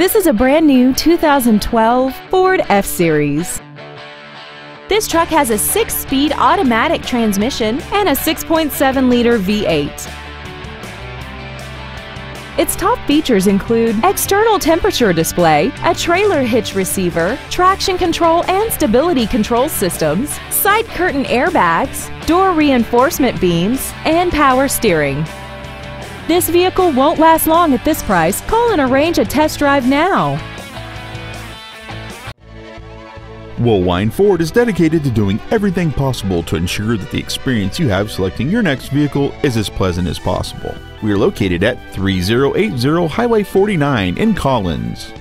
This is a brand new 2012 Ford F-Series. This truck has a six-speed automatic transmission and a 6.7-liter V8. Its top features include external temperature display, a trailer hitch receiver, traction control and stability control systems, side curtain airbags, door reinforcement beams, and power steering. This vehicle won't last long at this price. Call and arrange a test drive now. Woolwine Ford is dedicated to doing everything possible to ensure that the experience you have selecting your next vehicle is as pleasant as possible. We are located at 3080 Highway 49 in Collins.